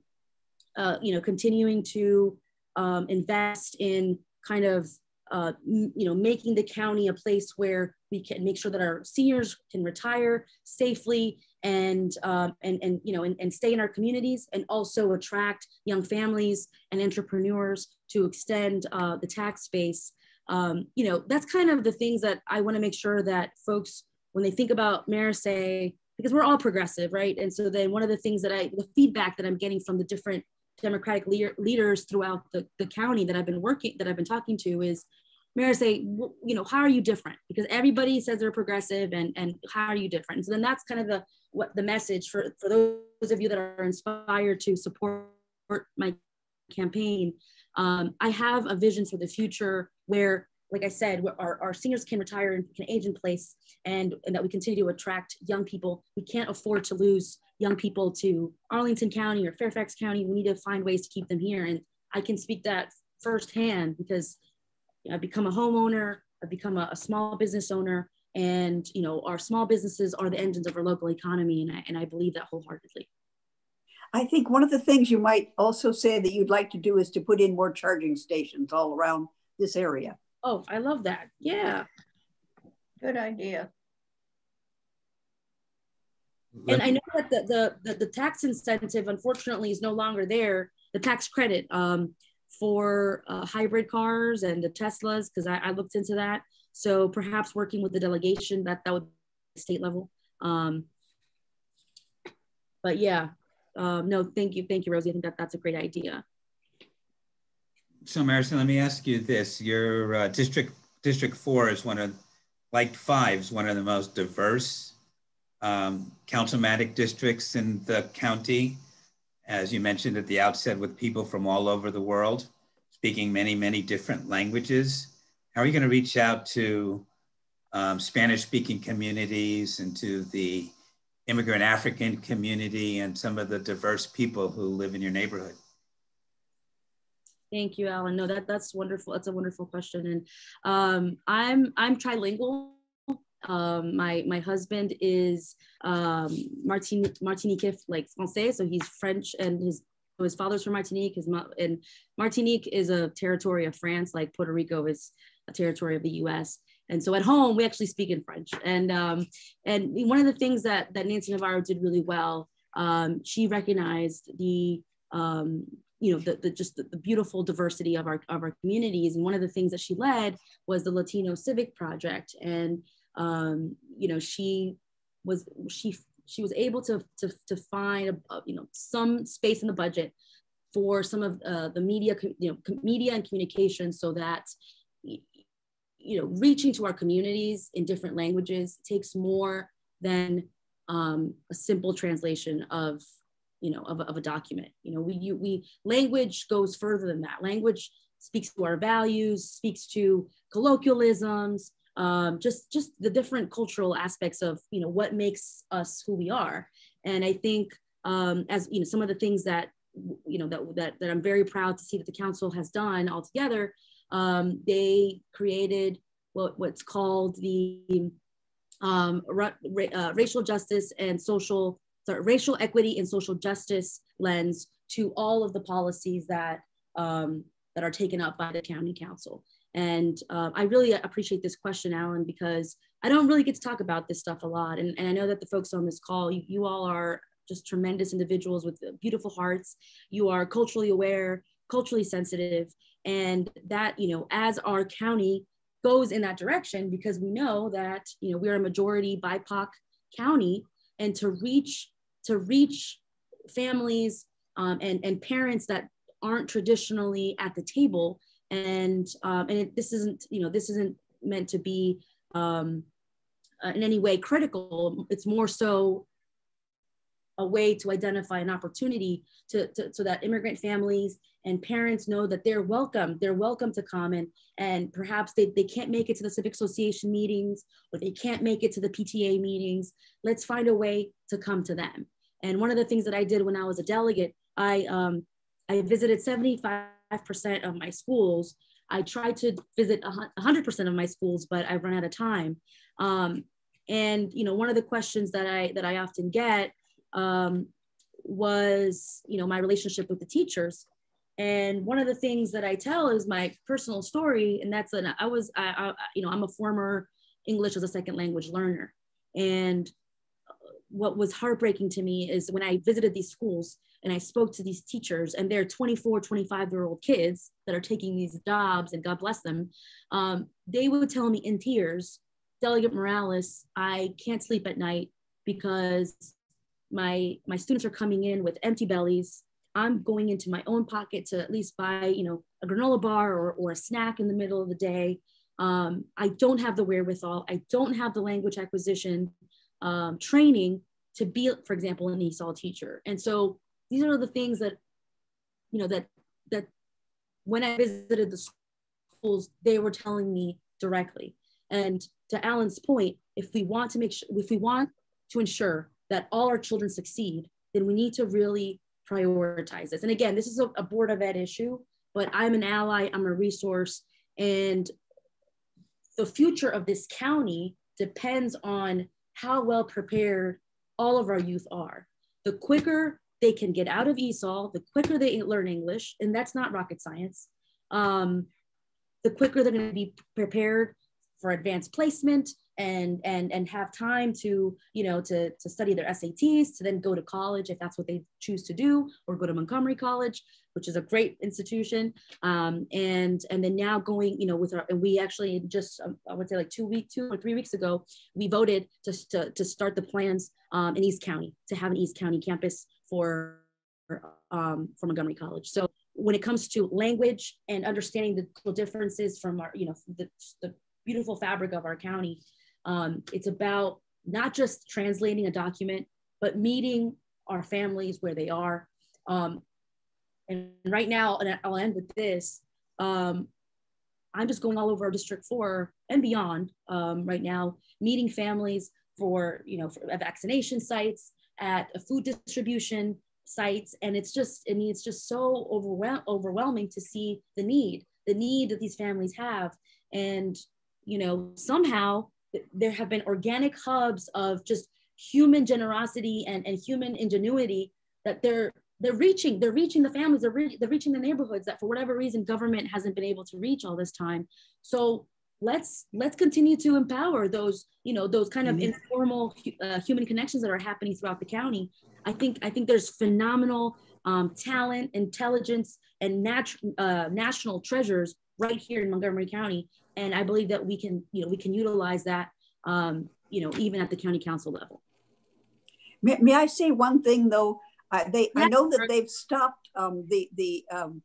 uh, you know, continuing to um, invest in kind of uh, you know making the county a place where we can make sure that our seniors can retire safely and um, and and you know and, and stay in our communities and also attract young families and entrepreneurs to extend uh, the tax base um, you know, that's kind of the things that I want to make sure that folks, when they think about Marice, because we're all progressive, right? And so then one of the things that I, the feedback that I'm getting from the different Democratic leader, leaders throughout the, the county that I've been working, that I've been talking to is, Marice, you know, how are you different? Because everybody says they're progressive and, and how are you different? And so then that's kind of the, what the message for, for those of you that are inspired to support my campaign. Um, I have a vision for the future where like I said, our, our seniors can retire and can age in place and, and that we continue to attract young people. We can't afford to lose young people to Arlington County or Fairfax County. We need to find ways to keep them here. And I can speak that firsthand because I've become a homeowner, I've become a, a small business owner, and you know, our small businesses are the engines of our local economy. And I, and I believe that wholeheartedly. I think one of the things you might also say that you'd like to do is to put in more charging stations all around this area. Oh, I love that. Yeah. Good idea. And I know that the, the, the, the tax incentive, unfortunately, is no longer there. The tax credit um, for uh, hybrid cars and the Teslas, because I, I, looked into that. So perhaps working with the delegation, that, that would be state level. Um, but yeah, um, no, thank you. Thank you, Rosie. I think that that's a great idea. So Marison, let me ask you this. Your uh, district, District 4 is one of, like five, is one of the most diverse um, councilmatic districts in the county, as you mentioned at the outset, with people from all over the world, speaking many, many different languages. How are you going to reach out to um, Spanish speaking communities and to the immigrant African community and some of the diverse people who live in your neighborhood? Thank you, Alan. No, that that's wonderful. That's a wonderful question, and um, I'm I'm trilingual. Um, my my husband is um, Martin Martinique like Français, so he's French, and his his father's from Martinique. His and Martinique is a territory of France, like Puerto Rico is a territory of the U.S. And so at home we actually speak in French. And um, and one of the things that that Nancy Navarro did really well, um, she recognized the um, you know, the, the just the, the, beautiful diversity of our, of our communities. And one of the things that she led was the Latino Civic Project. And, um, you know, she was, she, she was able to, to, to find, a, you know, some space in the budget for some of uh, the media, you know, media and communication so that, you know, reaching to our communities in different languages takes more than um, a simple translation of you know, of, of a document. You know, we, you, we, language goes further than that. Language speaks to our values, speaks to colloquialisms, um, just, just the different cultural aspects of, you know, what makes us who we are. And I think um, as, you know, some of the things that, you know, that, that, that I'm very proud to see that the council has done altogether, um, they created what, what's called the um, ra uh, racial justice and social sorry, racial equity and social justice lens to all of the policies that um, that are taken up by the county council. And uh, I really appreciate this question, Alan, because I don't really get to talk about this stuff a lot. And, and I know that the folks on this call, you, you all are just tremendous individuals with beautiful hearts. You are culturally aware, culturally sensitive. And that, you know, as our county goes in that direction, because we know that, you know, we're a majority BIPOC county, and to reach to reach families um, and, and parents that aren't traditionally at the table. And, um, and it, this isn't, you know, this isn't meant to be um, uh, in any way critical. It's more so a way to identify an opportunity to, to, so that immigrant families and parents know that they're welcome. They're welcome to come and, and perhaps they, they can't make it to the Civic Association meetings or they can't make it to the PTA meetings. Let's find a way to come to them. And one of the things that I did when I was a delegate, I, um, I visited 75% of my schools. I tried to visit 100% of my schools, but I run out of time. Um, and you know, one of the questions that I that I often get um, was, you know, my relationship with the teachers. And one of the things that I tell is my personal story, and that's an I was I, I you know I'm a former English as a second language learner, and what was heartbreaking to me is when I visited these schools and I spoke to these teachers and they're 24, 25 year old kids that are taking these jobs and God bless them, um, they would tell me in tears, Delegate Morales, I can't sleep at night because my, my students are coming in with empty bellies. I'm going into my own pocket to at least buy, you know, a granola bar or, or a snack in the middle of the day. Um, I don't have the wherewithal. I don't have the language acquisition um, training to be, for example, an ESOL teacher. And so these are the things that, you know, that that when I visited the schools, they were telling me directly. And to Alan's point, if we want to make sure, if we want to ensure that all our children succeed, then we need to really prioritize this. And again, this is a, a board of ed issue, but I'm an ally, I'm a resource, and the future of this county depends on how well prepared all of our youth are. The quicker they can get out of ESOL, the quicker they learn English, and that's not rocket science, um, the quicker they're going to be prepared for advanced placement and and and have time to you know to to study their SATs to then go to college if that's what they choose to do or go to Montgomery College which is a great institution. Um, and and then now going you know with our and we actually just um, I would say like two weeks two or three weeks ago we voted to to, to start the plans um, in East County to have an East County campus for um, for Montgomery College so when it comes to language and understanding the differences from our you know the, the beautiful fabric of our county um, it's about not just translating a document, but meeting our families where they are. Um, and right now, and I'll end with this, um, I'm just going all over our District 4 and beyond um, right now, meeting families for, you know, for vaccination sites, at food distribution sites. And it's just, I mean, it's just so overwhel- overwhelming to see the need, the need that these families have. And, you know, somehow there have been organic hubs of just human generosity and, and human ingenuity that they're they're reaching they're reaching the families they're, re- they're reaching the neighborhoods that for whatever reason government hasn't been able to reach all this time so let's let's continue to empower those you know those kind of mm-hmm. informal uh, human connections that are happening throughout the county. I think i think there's phenomenal um, talent intelligence and nat- uh, national treasures right here in montgomery county. And i believe that we can you know we can utilize that um, you know even at the county council level. May, may i say one thing though? Uh, they, I know that they've stopped um, the the um,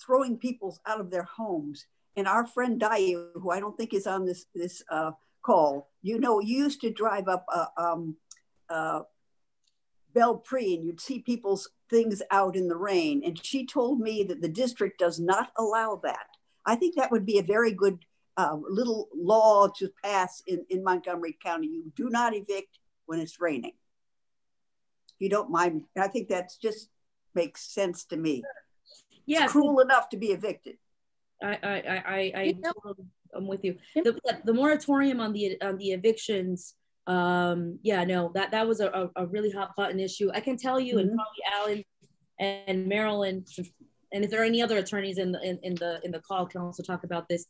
throwing people out of their homes. And our friend Dayu, who I don't think is on this this uh, call, you know, you used to drive up uh, um, uh, Bel Pre and you'd see people's things out in the rain. And she told me that the district does not allow that. I think that would be a very good uh, little law to pass in, in Montgomery County. You do not evict when it's raining you don't mind. I think that's just makes sense to me. Yeah, it's cruel enough to be evicted. I I I I, I'm with you. The, the moratorium on the on the evictions. Um, yeah, no, that that was a, a really hot button issue. I can tell you, mm-hmm. and probably Alan and Marilyn, and if there are any other attorneys in the in, in the in the call, can also talk about this.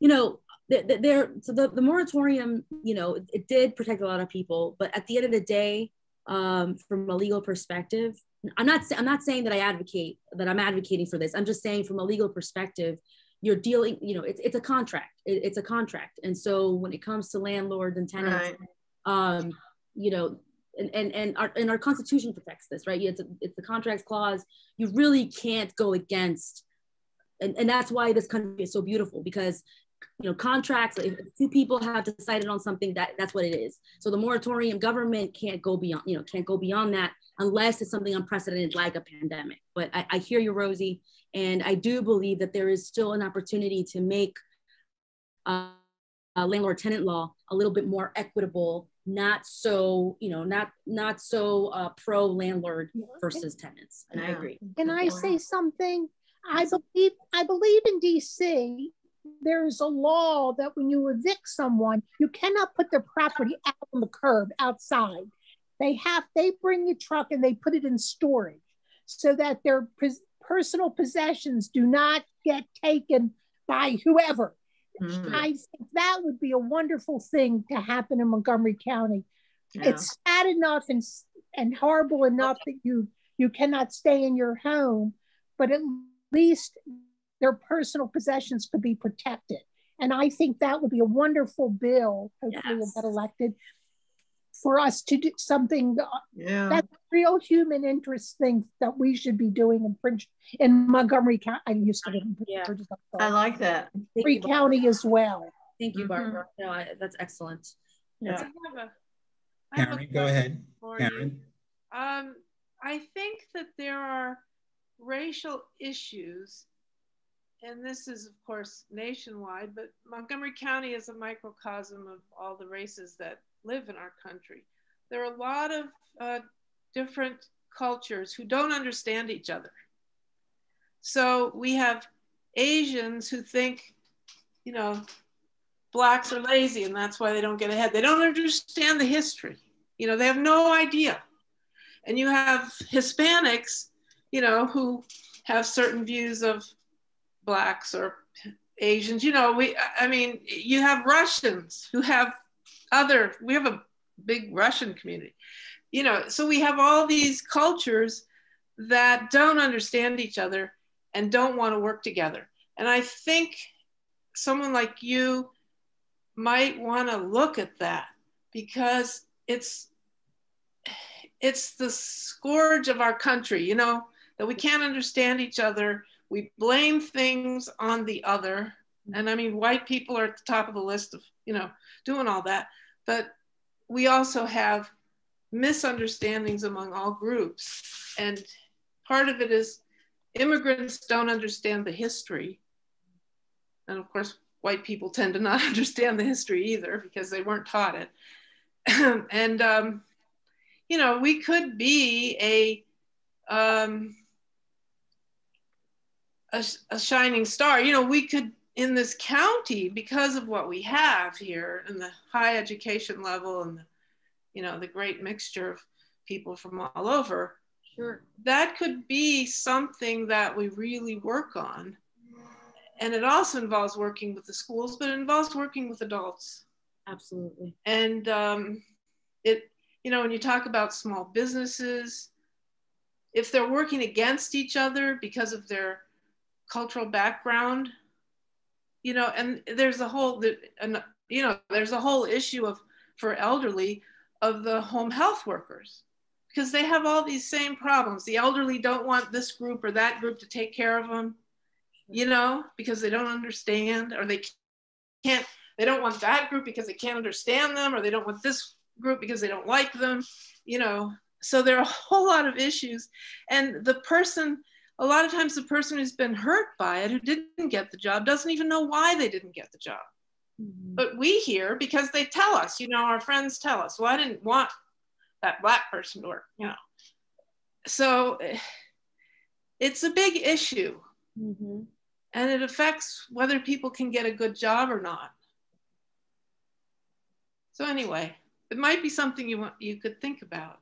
You know, there so the, the moratorium you know it, it, did protect a lot of people but at the end of the day um, from a legal perspective. I'm not I'm not saying that I advocate that I'm advocating for this. I'm just saying from a legal perspective, you're dealing, you know, it's it's a contract. It, it's a contract, and so when it comes to landlords and tenants, right. um, you know, and and and our and our Constitution protects this, right? It's a, it's the contracts clause. You really can't go against, and and that's why this country is so beautiful because you know contracts if two people have decided on something that that's what it is. So the moratorium government can't go beyond you know can't go beyond that unless it's something unprecedented like a pandemic. But i, I hear you rosie and i do believe that there is still an opportunity to make uh, landlord tenant law a little bit more equitable not so you know not not so uh, pro landlord versus tenants. And i agree. Can i say something? I believe i believe in dc there's a law that when you evict someone, you cannot put their property out on the curb outside. They have they bring a truck and they put it in storage so that their personal possessions do not get taken by whoever. Mm. I think that would be a wonderful thing to happen in Montgomery County. Yeah. It's sad enough and and horrible enough that you you cannot stay in your home, but at least their personal possessions could be protected. And I think that would be a wonderful bill, hopefully yes. will get elected, for us to do something yeah. that's real human interest thing that we should be doing in Prince in Montgomery County. I used to live in yeah. I like that. Free County as well. Thank you, Barbara. Mm-hmm. No, I, that's excellent. Yeah. That's Karen, go ahead. Karen. Um, I think that there are racial issues and this is of course nationwide, but Montgomery County is a microcosm of all the races that live in our country. There are a lot of uh, different cultures who don't understand each other. So we have Asians who think, you know, blacks are lazy and that's why they don't get ahead. They don't understand the history. You know, they have no idea. And you have Hispanics, you know, who have certain views of blacks or Asians. You know, we, I mean, you have Russians who have other, we have a big Russian community, you know, so we have all these cultures that don't understand each other and don't want to work together. And I think someone like you might want to look at that because it's it's the scourge of our country, you know, that we can't understand each other we blame things on the other. And I mean, white people are at the top of the list of, you know, doing all that. But we also have misunderstandings among all groups. And part of it is immigrants don't understand the history. And of course, white people tend to not understand the history either because they weren't taught it. and, um, you know, we could be a, um, a, a shining star. You know, we could in this county because of what we have here and the high education level and the, you know the great mixture of people from all over sure. that could be something that we really work on. And it also involves working with the schools but it involves working with adults. Absolutely. And um, it you know when you talk about small businesses if they're working against each other because of their cultural background you know and there's a whole and you know there's a whole issue of for elderly of the home health workers. Because they have all these same problems. The elderly don't want this group or that group to take care of them you know because they don't understand or they can't they don't want that group because they can't understand them or they don't want this group because they don't like them you know. So there are a whole lot of issues. And the person a lot of times the person who's been hurt by it, who didn't get the job, doesn't even know why they didn't get the job. Mm-hmm. But we hear because they tell us, you know, our friends tell us, well, I didn't want that black person to work, you know. So it's a big issue. Mm-hmm. And it affects whether people can get a good job or not. So anyway, it might be something you want you could think about.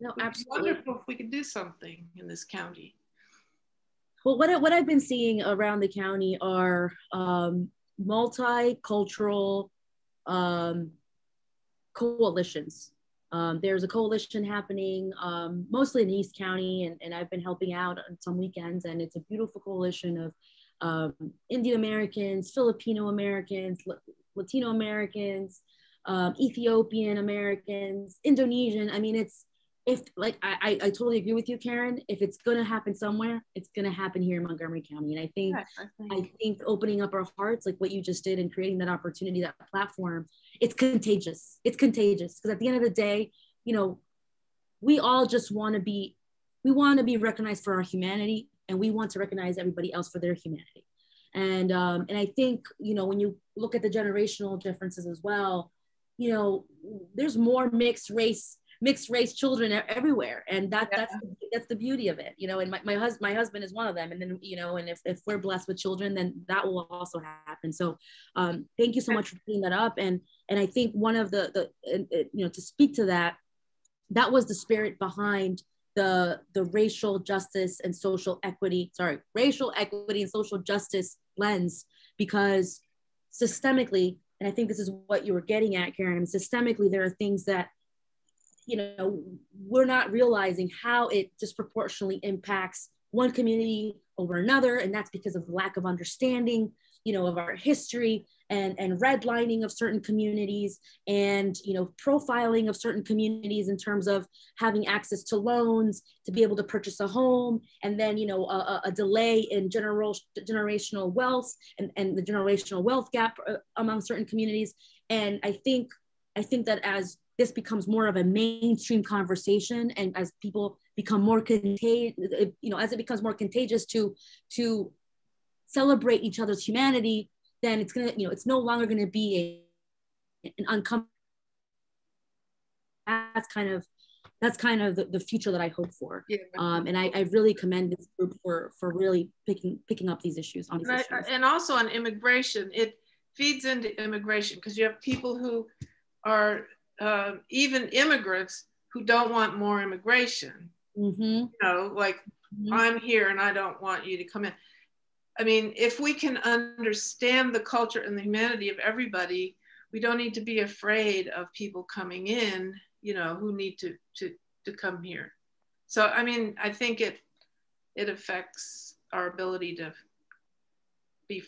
No, absolutely. wonderful if we could do something in this county. Well, what, what I've been seeing around the county are um, multicultural um, coalitions. Um, there's a coalition happening um, mostly in East County, and, and I've been helping out on some weekends, and it's a beautiful coalition of um, Indian Americans, Filipino Americans, Latino Americans, um, Ethiopian Americans, Indonesian. I mean, it's if like I, I totally agree with you, Karen. If it's gonna happen somewhere, it's gonna happen here in Montgomery County. And I think yes, I, think. I think opening up our hearts, like what you just did, and creating that opportunity, that platform, it's contagious. It's contagious because at the end of the day, you know, we all just want to be, we want to be recognized for our humanity, and we want to recognize everybody else for their humanity. And um, and I think you know when you look at the generational differences as well, you know, there's more mixed race mixed race children everywhere and that yeah. that's that's the beauty of it you know and my, my husband my husband is one of them and then you know and if, if we're blessed with children then that will also happen so um, thank you so much for bringing that up and and i think one of the the you know to speak to that that was the spirit behind the the racial justice and social equity sorry racial equity and social justice lens because systemically and i think this is what you were getting at karen systemically there are things that you know, we're not realizing how it disproportionately impacts one community over another. And that's because of lack of understanding, you know, of our history and, and redlining of certain communities and, you know, profiling of certain communities in terms of having access to loans to be able to purchase a home. And then, you know, a, a delay in general, generational wealth and, and the generational wealth gap uh, among certain communities. And I think, I think that as this becomes more of a mainstream conversation and as people become more contagious you know as it becomes more contagious to to celebrate each other's humanity then it's gonna you know it's no longer gonna be a, an uncomfortable that's kind of that's kind of the, the future that I hope for. Yeah. Um, and I, I really commend this group for for really picking picking up these issues on these and, issues. I, and also on immigration, it feeds into immigration because you have people who are uh, even immigrants who don't want more immigration. Mm-hmm. You know, like mm-hmm. I'm here and I don't want you to come in. I mean, if we can understand the culture and the humanity of everybody, we don't need to be afraid of people coming in, you know, who need to to to come here. So I mean, I think it it affects our ability to be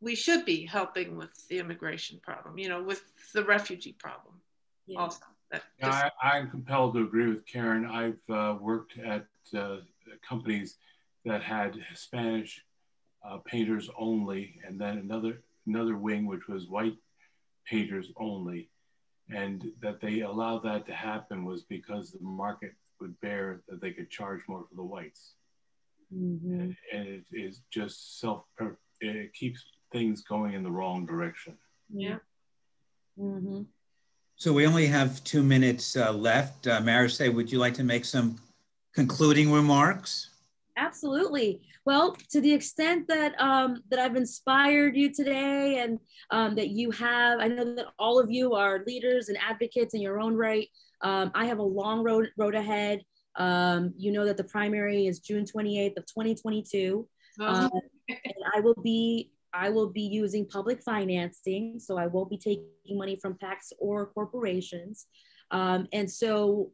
we should be helping with the immigration problem, you know, with the refugee problem yeah. also. Yeah, I, am compelled to agree with Karen. I've uh, worked at uh, companies that had Spanish uh, painters only, and then another another wing which was white painters only. And that they allowed that to happen was because the market would bear that they could charge more for the whites. Mm-hmm. And, and it is just self, it keeps things going in the wrong direction. Yeah. Mm-hmm. So we only have two minutes uh, left. Uh, Marice, would you like to make some concluding remarks? Absolutely. Well, to the extent that um, that I've inspired you today, and um, that you have, I know that all of you are leaders and advocates in your own right. Um, I have a long road road ahead. Um, you know that the primary is June 28th of 2022, um, and I will be I will be using public financing, so I won't be taking money from PACs or corporations. Um, and so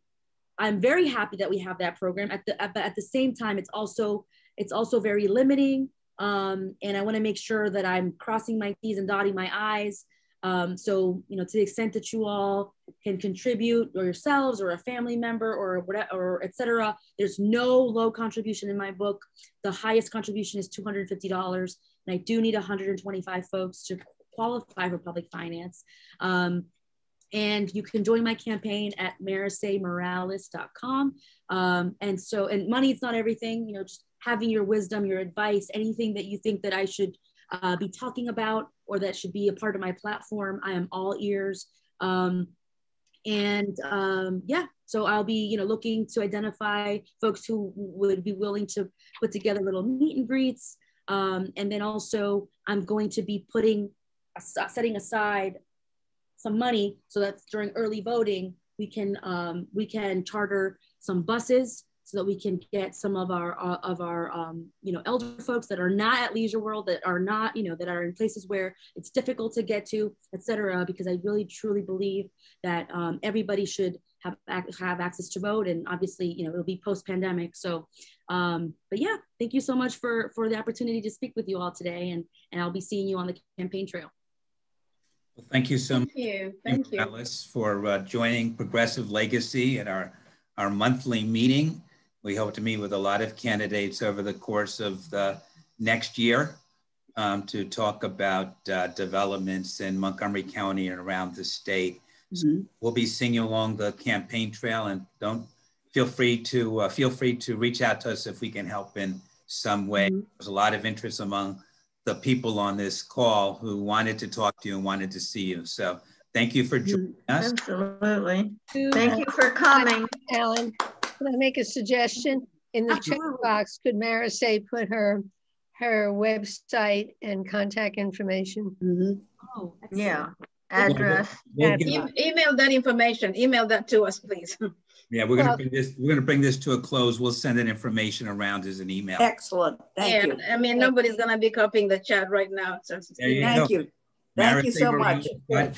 I'm very happy that we have that program. At the at, at the same time, it's also it's also very limiting. Um, and I want to make sure that I'm crossing my T's and dotting my I's. Um, so you know, to the extent that you all can contribute, or yourselves, or a family member, or whatever, or etc. There's no low contribution in my book. The highest contribution is two hundred fifty dollars and I do need 125 folks to qualify for public finance. Um, and you can join my campaign at maricemorales.com. Um, and so, and money is not everything, you know, just having your wisdom, your advice, anything that you think that I should uh, be talking about or that should be a part of my platform, I am all ears. Um, and um, yeah, so I'll be, you know, looking to identify folks who would be willing to put together little meet and greets, um, and then also I'm going to be putting, setting aside some money so that during early voting, we can, um, we can charter some buses so that we can get some of our, uh, of our, um, you know, elder folks that are not at Leisure World, that are not, you know, that are in places where it's difficult to get to, etc because I really truly believe that um, everybody should have, have access to vote. And obviously, you know, it'll be post pandemic. So um, but yeah, thank you so much for, for the opportunity to speak with you all today. And, and I'll be seeing you on the campaign trail. Well, thank you so thank much, you. Thank you. Alice, for uh, joining Progressive Legacy at our, our monthly meeting. We hope to meet with a lot of candidates over the course of the next year um, to talk about uh, developments in Montgomery County and around the state. Mm -hmm. so we'll be seeing you along the campaign trail and don't feel free to uh, feel free to reach out to us if we can help in some way. Mm -hmm. There's a lot of interest among the people on this call who wanted to talk to you and wanted to see you. So thank you for mm-hmm. joining us. Absolutely. Thank you for coming. Ellen, can I make a suggestion? In the chat box, could Marice put her her website and contact information? Mm -hmm. Oh, yeah. Address. We'll, we'll e email that information. Email that to us, please. Yeah, we're gonna bring this, we're gonna bring this to a close. We'll send that information around as an email. Excellent, thank yeah, you. I mean, nobody's gonna be copying the chat right now. So you thank go. you. Thank you so much.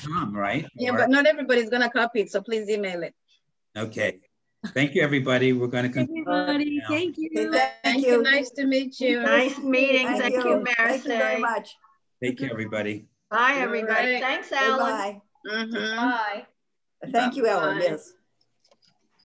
Com, right? Yeah, or, but not everybody's gonna copy it, so please email it. Okay. Thank you, everybody. We're going to Everybody, thank you. Thank, thank you. Nice to meet you. Nice meeting. Thank, thank you, you Thank you very much. Take care, everybody. Bye, everybody. Right. Thanks, Alan. Bye. Mm -hmm. Bye. Thank you, Ellen. Yes.